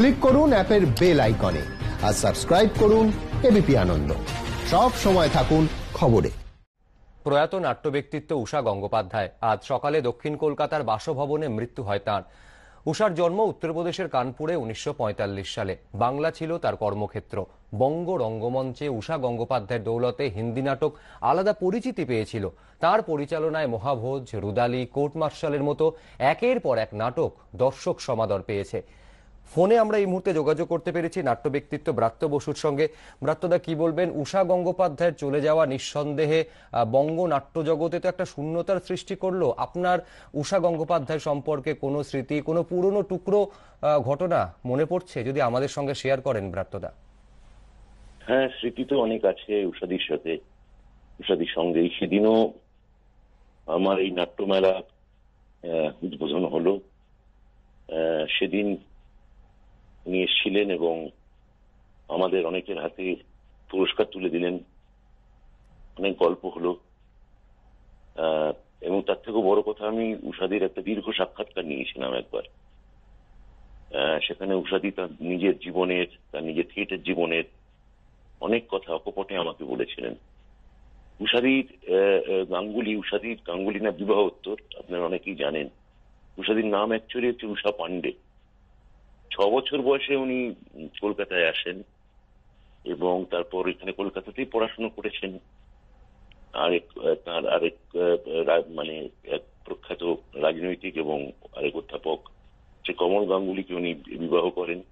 Click করুন অ্যাপের bell আইকনে আর সাবস্ক্রাইব করুন এবিপি আনন্দ। সব সময় থাকুন খবরে। প্রয়াত নাট্য ব্যক্তিত্ব উষা গঙ্গোপাধ্যায়, আজ সকালে দক্ষিণ কলকাতার বাসভবনে মৃত্যু হয় তাঁর। উষার জন্ম উত্তরপ্রদেশের কানপুরে উনিশশো পঁয়তাল্লিশ সালে। বাংলা ছিল তার কর্মক্ষেত্র। বঙ্গ রঙ্গমঞ্চে উষা গঙ্গোপাধ্যায়ের দৌলতে হিন্দি নাটক আলাদা পরিচিতি পেয়েছিল। তার পরিচালনায় মহাভোজ, রুদালি, কোর্ট মার্শালের মতো একের পর এক নাটক দর্শক সমাদর পেয়েছে। ফোনে আমরা এই মুহূর্তে যোগাযোগ করতে পেরেছি নাট্য ব্যক্তিত্ব ব্রাত্য বসুর সঙ্গে। ব্রাত্যদা, কি বলবেন? উষা গঙ্গোপাধ্যায়ের চলে যাওয়া নিঃসন্দেহে বঙ্গ নাট্য জগতে তো একটা শূন্যতার সৃষ্টি করল। আপনার উষা গঙ্গোপাধ্যায় সম্পর্কে কোনো স্মৃতি, কোনো পুরনো টুকরো ঘটনা মনে পড়ছে? যদি আমাদের সঙ্গে শেয়ার করেন ব্রাত্যদা। হ্যাঁ স্মৃতি তো অনেক আছে উষাদির সাথে। উষাদির সঙ্গে সেদিনও আমার এই নাট্যমেলা উদ্বোধন হলো। সেদিন উনি এসেছিলেন এবং আমাদের অনেকের হাতে পুরস্কার তুলে দিলেন। অনেক গল্প হলো। এবং তার থেকেও বড় কথা, আমি উষাদির একটা দীর্ঘ সাক্ষাৎকার নিয়েছিলাম একবার। সেখানে উষাদি তার নিজের জীবনের, তার নিজের থিয়েটার জীবনের অনেক কথা অকপটে আমাকে বলেছিলেন। উষাদির গাঙ্গুলি উষাদির, গাঙ্গুলি না বিবাহ উত্তর আপনারা অনেকেই জানেন। উষাদির নাম অ্যাকচুয়ালি হচ্ছে উষা পান্ডে ছ বছর বয়সে উনি কলকাতায় আসেন এবং তারপর এখানে কলকাতাতেই পড়াশোনা করেছেন। আরেক, তার আরেক মানে এক প্রখ্যাত রাজনৈতিক এবং আরেক অধ্যাপক সে কমল গাঙ্গুলিকে উনি বিবাহ করেন।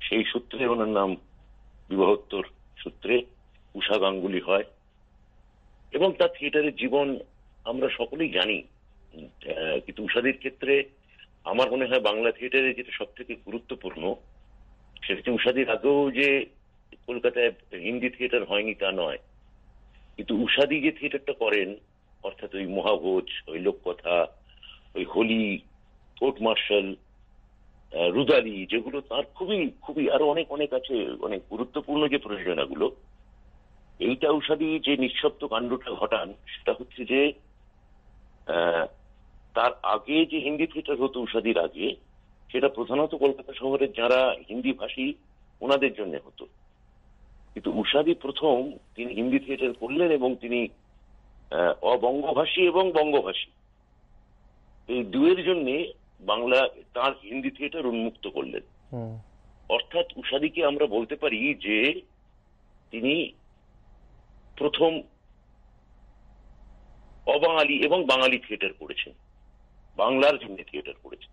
সেই সূত্রে ওনার নাম বিবাহোত্তর সূত্রে উষা গাঙ্গুলি হয় এবং তার থিয়েটারের জীবন আমরা সকলেই জানি। কিন্তু উষাদির ক্ষেত্রে আমার মনে হয় বাংলা থিয়েটারে যেটা সব থেকে গুরুত্বপূর্ণ, সেটা হচ্ছে উষাদির আগেও যে কলকাতায় হিন্দি থিয়েটার হয়নি তা নয়। কিন্তু উষাদি যে থিয়েটারটা করেন, অর্থাৎ ওই মহাভোজ, ওই লোককথা, ওই হোলি, কোর্ট মার্শাল রুদালি, যেগুলো তার খুবই খুবই আরও অনেক অনেক আছে, অনেক গুরুত্বপূর্ণ যে প্রযোজনাগুলো, এইটা ঔষধি যে নিঃশব্দ কাণ্ডটা ঘটান, সেটা হচ্ছে যে আগে যে হিন্দি থিয়েটার হতো উষাদির আগে সেটা প্রধানত কলকাতা শহরের যারা হিন্দি ভাষী ওনাদের জন্য হতো। কিন্তু উষাদি প্রথম তিনি হিন্দি থিয়েটার করলেন এবং তিনি অবঙ্গভাষী এবং বঙ্গভাষী। এই দুয়ের জন্য বাংলা তার হিন্দি থিয়েটার উন্মুক্ত করলেন। অর্থাৎ উষাদিকে আমরা বলতে পারি যে তিনি প্রথম অবাঙালি এবং বাঙালি থিয়েটার করেছেন। বাংলার জন্য থিয়েটার করেছেন।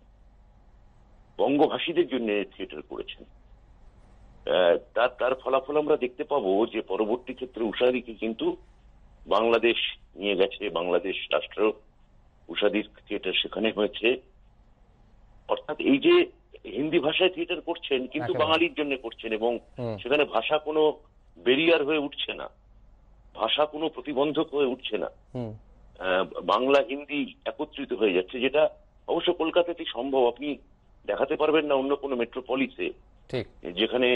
বঙ্গভাষীদের জন্য থিয়েটার করেছেন। তার তার ফলাফল আমরা দেখতে পাবো যে পরবর্তী ক্ষেত্রে উষাদিকে কিন্তু বাংলাদেশ নিয়ে গেছে বাংলাদেশ রাষ্ট্র উষাদির থিয়েটার সেখানে হয়েছে। অর্থাৎ এই যে হিন্দি ভাষায় থিয়েটার করছেন কিন্তু বাঙালির জন্য করছেন এবং সেখানে ভাষা কোনো বেরিয়ার হয়ে উঠছে না। ভাষা কোনো প্রতিবন্ধক হয়ে উঠছে না। বাংলা হিন্দি একত্রিত হয়ে যাচ্ছে যেটা অবশ্য কলকাতাতেই সম্ভব। আপনি দেখাতে পারবেন না অন্য কোনো মেট্রোপলিসে যেখানে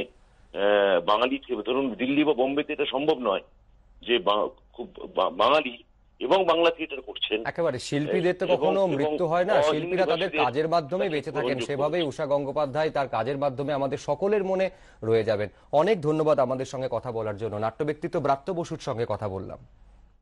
বাঙালি ধরুন দিল্লি বা বোম্বেতে এটা সম্ভব নয় যে খুব বাঙালি এবং বাংলা থিয়েটার করছেন। একেবারে শিল্পীদের তো কখনো মৃত্যু হয় না। শিল্পীরা তাদের কাজের মাধ্যমে বেঁচে থাকেন। সেভাবেই উষা গঙ্গোপাধ্যায় তার কাজের মাধ্যমে আমাদের সকলের মনে রয়ে যাবেন। অনেক ধন্যবাদ আমাদের সঙ্গে কথা বলার জন্য। নাট্য ব্যক্তিত্ব ব্রাত্য বসুর সঙ্গে কথা বললাম।